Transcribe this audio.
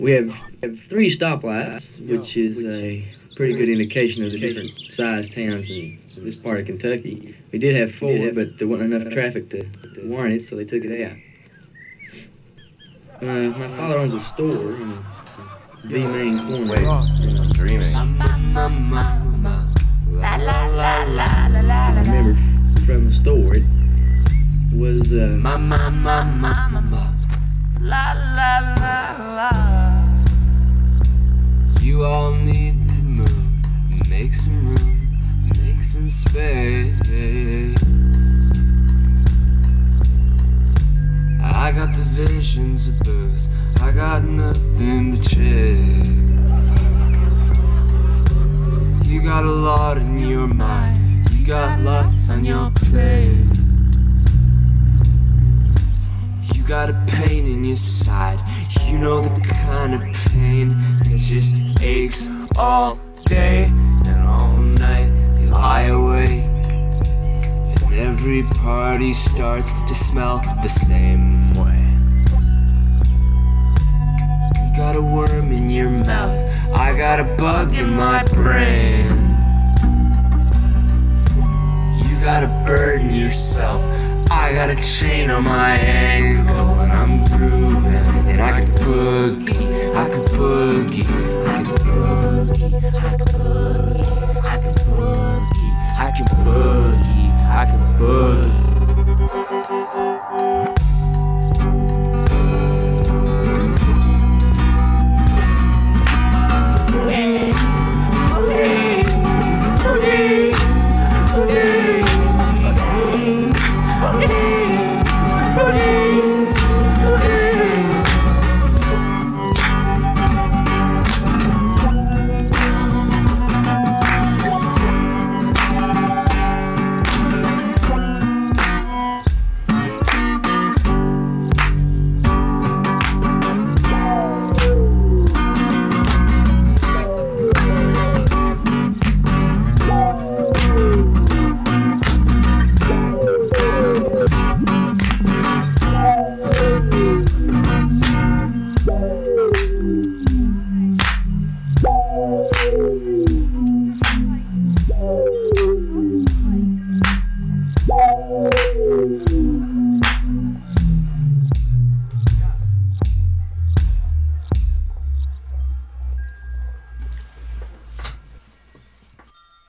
We have, have three stoplights, which is a pretty good indication of the different sized towns in this part of Kentucky. We did have four, but there wasn't enough traffic to, to warrant it, so they took it out. Uh, my father owns a store in the main corner. Wait, I'm dreaming. I remember from the store, it was uh. La la la la. You all need to move, make some room, make some space. I got the visions of booze, I got nothing to chase. You got a lot in your mind, you got lots on your plate. Got a pain in your side. You know the kind of pain that just aches all day and all night. You lie awake, and every party starts to smell the same way. You got a worm in your mouth. I got a bug in my brain. A chain on my ankle and I'm grooving and I can boogie, I can boogie, I can boogie, I can boogie, I can boogie, I can boogie, I can boogie.